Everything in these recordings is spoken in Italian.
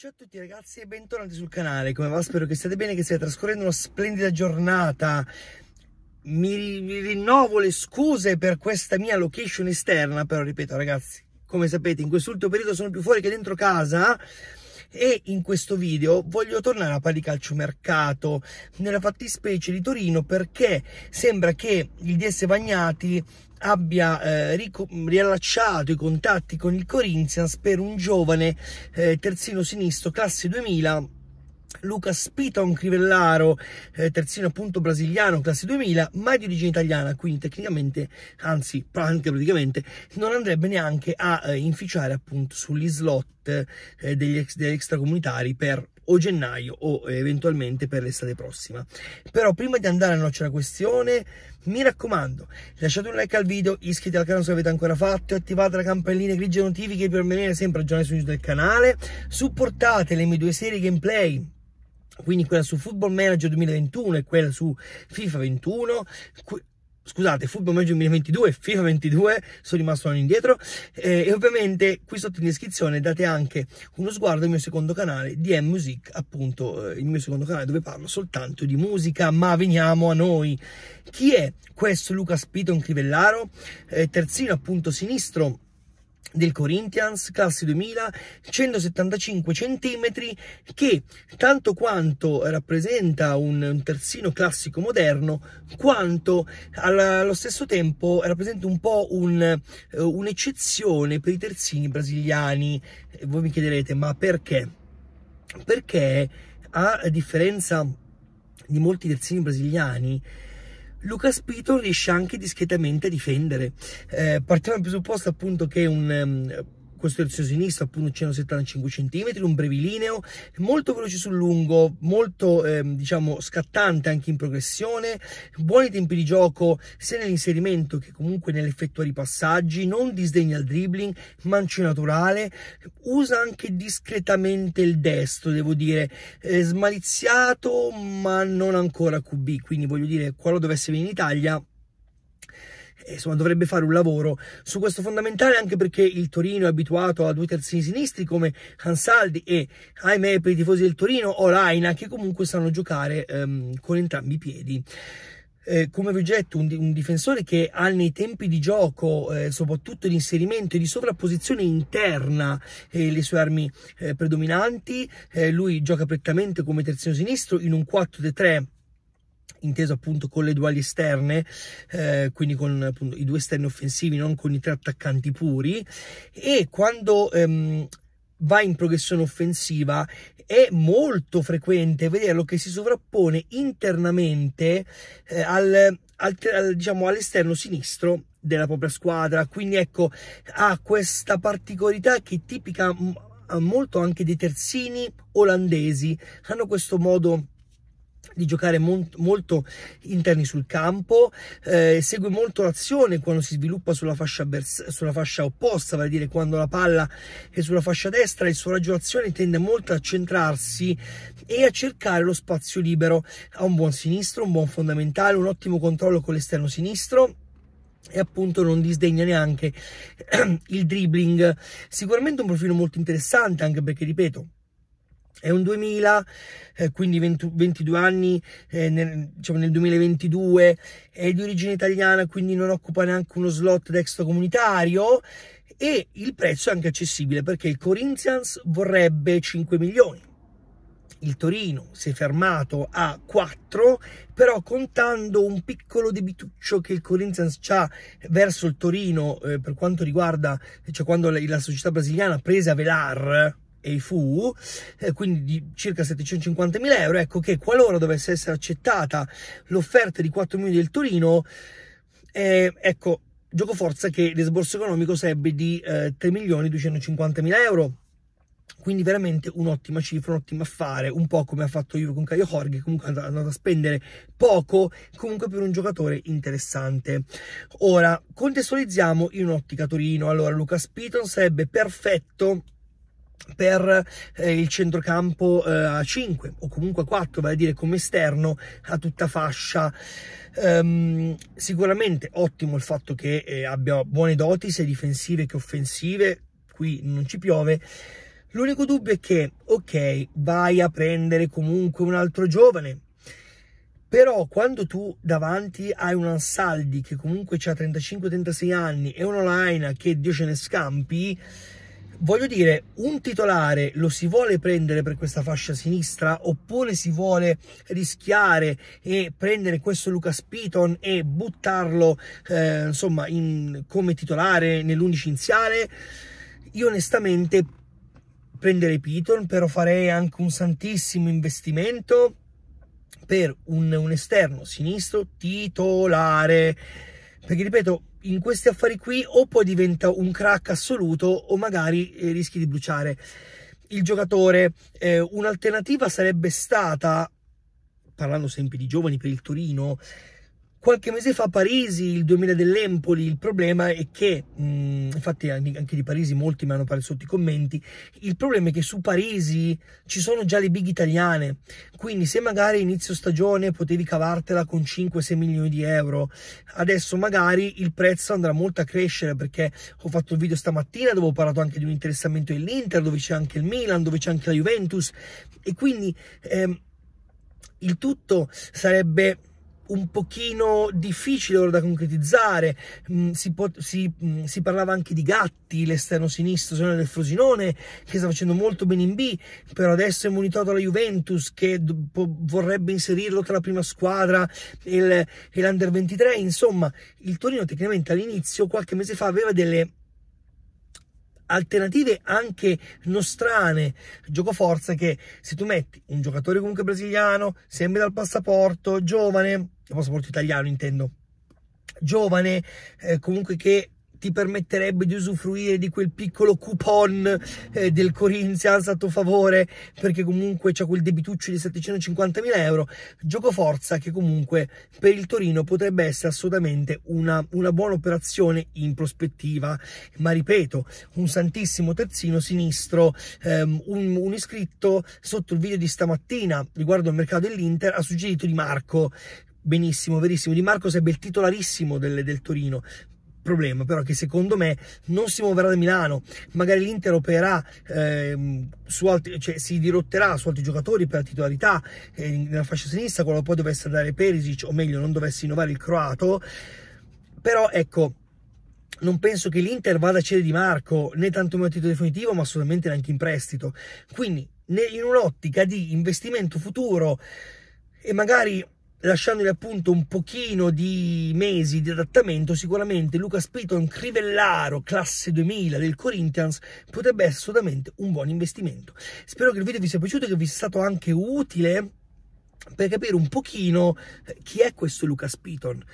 Ciao a tutti ragazzi e bentornati sul canale, come va? Spero che stiate bene, che stiate trascorrendo una splendida giornata. Mi, rinnovo le scuse per questa mia location esterna, però ripeto ragazzi, come sapete in quest'ultimo periodo sono più fuori che dentro casa e in questo video voglio tornare a parlare di calciomercato nella fattispecie di Torino perché sembra che il DS Vagnati abbia eh, riallacciato i contatti con il Corinthians per un giovane eh, terzino sinistro classe 2000 Lucas Piton Crivellaro, eh, terzino appunto brasiliano, classe 2000, ma di origine italiana, quindi tecnicamente, anzi anche praticamente, non andrebbe neanche a eh, inficiare appunto sugli slot eh, degli, ex, degli extracomunitari per o gennaio o eventualmente per l'estate prossima. Però prima di andare a noccia la questione, mi raccomando, lasciate un like al video, iscrivetevi al canale se l'avete ancora fatto, attivate la campanellina grigia notifiche per venire sempre aggiornati sul del canale, supportate le mie due serie gameplay quindi quella su Football Manager 2021 e quella su FIFA 21 scusate, Football Manager 2022 FIFA 22, sono rimasto un anno indietro eh, e ovviamente qui sotto in descrizione date anche uno sguardo al mio secondo canale DM Music, appunto eh, il mio secondo canale dove parlo soltanto di musica, ma veniamo a noi. Chi è questo Lucas Piton Crivellaro? Eh, terzino appunto sinistro del Corinthians, classe 2000, 175 cm, che tanto quanto rappresenta un, un terzino classico moderno, quanto allo stesso tempo rappresenta un po' un, uh, un'eccezione per i terzini brasiliani. Voi mi chiederete, ma perché? Perché a differenza di molti terzini brasiliani, Lucas Piton riesce anche discretamente a difendere. Eh, partiamo dal presupposto appunto che un... Um, questo terzio sinistro appunto 175 cm, un brevilineo, molto veloce sul lungo, molto eh, diciamo scattante anche in progressione, buoni tempi di gioco sia nell'inserimento che comunque nell'effettuare i passaggi, non disdegna il dribbling, mancio naturale, usa anche discretamente il destro, devo dire, eh, smaliziato ma non ancora QB, quindi voglio dire, quando dovesse venire in Italia insomma dovrebbe fare un lavoro su questo fondamentale anche perché il Torino è abituato a due terzini sinistri come Hansaldi e ahimè per i tifosi del Torino Olaina che comunque sanno giocare um, con entrambi i piedi. Eh, come vi ho detto, un, un, difensore che ha nei tempi di gioco, eh, soprattutto di inserimento e di sovrapposizione interna, eh, le sue armi eh, predominanti. Eh, lui gioca prettamente come terzino sinistro in un 4-3 inteso appunto con le duali esterne, eh, quindi con appunto, i due esterni offensivi, non con i tre attaccanti puri, e quando ehm, va in progressione offensiva è molto frequente vederlo che si sovrappone internamente eh, al, al, al, diciamo, all'esterno sinistro della propria squadra, quindi ecco ha questa particolarità che è tipica molto anche dei terzini olandesi, hanno questo modo di giocare mon- molto interni sul campo, eh, segue molto l'azione quando si sviluppa sulla fascia, bers- sulla fascia opposta, vale a dire quando la palla è sulla fascia destra, il suo raggio d'azione tende molto a centrarsi e a cercare lo spazio libero. Ha un buon sinistro, un buon fondamentale, un ottimo controllo con l'esterno sinistro e appunto non disdegna neanche il dribbling. Sicuramente un profilo molto interessante anche perché, ripeto, è un 2000, eh, quindi 20, 22 anni, eh, nel, diciamo nel 2022, è di origine italiana, quindi non occupa neanche uno slot extracomunitario e il prezzo è anche accessibile perché il Corinthians vorrebbe 5 milioni. Il Torino si è fermato a 4, però contando un piccolo debituccio che il Corinthians ha verso il Torino eh, per quanto riguarda, cioè quando la, la società brasiliana prese a Velar, e i FU, eh, quindi di circa 750.000 euro, ecco che qualora dovesse essere accettata l'offerta di 4 milioni del Torino, eh, ecco, gioco forza che l'esborso economico sarebbe di eh, 3 milioni 250.000 euro. Quindi veramente un'ottima cifra, un ottimo affare, un po' come ha fatto io con Caio Jorge, comunque è andato a spendere poco, comunque per un giocatore interessante. Ora, contestualizziamo in un'ottica Torino. Allora, Lucas Piton sarebbe perfetto per eh, il centrocampo eh, a 5 o comunque a 4, vale a dire come esterno a tutta fascia. Um, sicuramente ottimo il fatto che eh, abbia buone doti sia difensive che offensive, qui non ci piove. L'unico dubbio è che, ok, vai a prendere comunque un altro giovane, però quando tu davanti hai un Ansaldi che comunque ha 35-36 anni e una Laina che Dio ce ne scampi, voglio dire, un titolare lo si vuole prendere per questa fascia sinistra oppure si vuole rischiare e prendere questo Lucas Piton e buttarlo eh, insomma in, come titolare nell'11 iniziale? Io onestamente prenderei Piton, però farei anche un santissimo investimento per un, un esterno sinistro titolare. Perché ripeto, in questi affari qui o poi diventa un crack assoluto o magari eh, rischi di bruciare il giocatore. Eh, un'alternativa sarebbe stata, parlando sempre di giovani per il Torino, Qualche mese fa Parisi, il 2000 dell'Empoli, il problema è che, mh, infatti anche di Parisi molti mi hanno parlato sotto i commenti, il problema è che su Parisi ci sono già le big italiane, quindi se magari inizio stagione potevi cavartela con 5-6 milioni di euro, adesso magari il prezzo andrà molto a crescere perché ho fatto il video stamattina dove ho parlato anche di un interessamento dell'Inter, dove c'è anche il Milan, dove c'è anche la Juventus e quindi ehm, il tutto sarebbe un pochino difficile da concretizzare, mm, si, si, mm, si, parlava anche di Gatti, l'esterno sinistro del Frosinone, che sta facendo molto bene in B, però adesso è monitorato la Juventus che vorrebbe inserirlo tra la prima squadra e l'Under 23, insomma il Torino tecnicamente all'inizio, qualche mese fa, aveva delle alternative anche nostrane. Gioco forza che se tu metti un giocatore comunque brasiliano sempre dal passaporto giovane passaporto italiano intendo, giovane, eh, comunque che ti permetterebbe di usufruire di quel piccolo coupon eh, del Corinthians a tuo favore perché comunque c'è quel debituccio di 750.000 euro gioco forza che comunque per il Torino potrebbe essere assolutamente una, una buona operazione in prospettiva ma ripeto un santissimo terzino sinistro ehm, un, un iscritto sotto il video di stamattina riguardo il mercato dell'Inter ha suggerito di Marco benissimo, verissimo. Di Marco sarebbe il titolarissimo del, del Torino. Problema però che secondo me non si muoverà da Milano, magari l'Inter opererà eh, su altri, cioè si dirotterà su altri giocatori per la titolarità eh, nella fascia sinistra, quando poi dovesse andare Perisic, o meglio, non dovesse innovare il croato. Però ecco, non penso che l'Inter vada a cedere di Marco né tanto a titolo definitivo, ma assolutamente neanche in prestito. Quindi, in un'ottica di investimento futuro e magari lasciandogli appunto un pochino di mesi di adattamento, sicuramente Lucas Piton Crivellaro, classe 2000 del Corinthians, potrebbe essere assolutamente un buon investimento. Spero che il video vi sia piaciuto e che vi sia stato anche utile per capire un pochino eh, chi è questo Lucas Piton.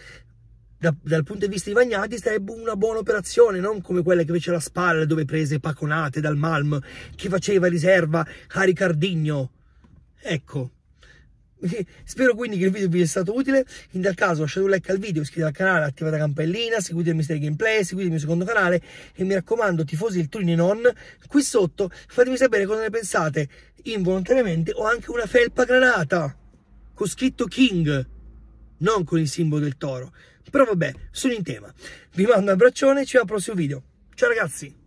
Da, dal punto di vista di Vagnati sarebbe una buona operazione, non come quella che fece la spalla dove prese Paconate dal Malm, che faceva riserva a Ricardinho. Ecco, Spero quindi che il video vi sia stato utile. In tal caso lasciate un like al video, iscrivetevi al canale, attivate la campanellina, seguite il Mystery Gameplay, seguite il mio secondo canale e mi raccomando, tifosi del Torino e non, qui sotto fatemi sapere cosa ne pensate. Involontariamente ho anche una felpa granata con scritto King, non con il simbolo del toro. Però vabbè, sono in tema. Vi mando un abbraccione e ci vediamo al prossimo video. Ciao ragazzi!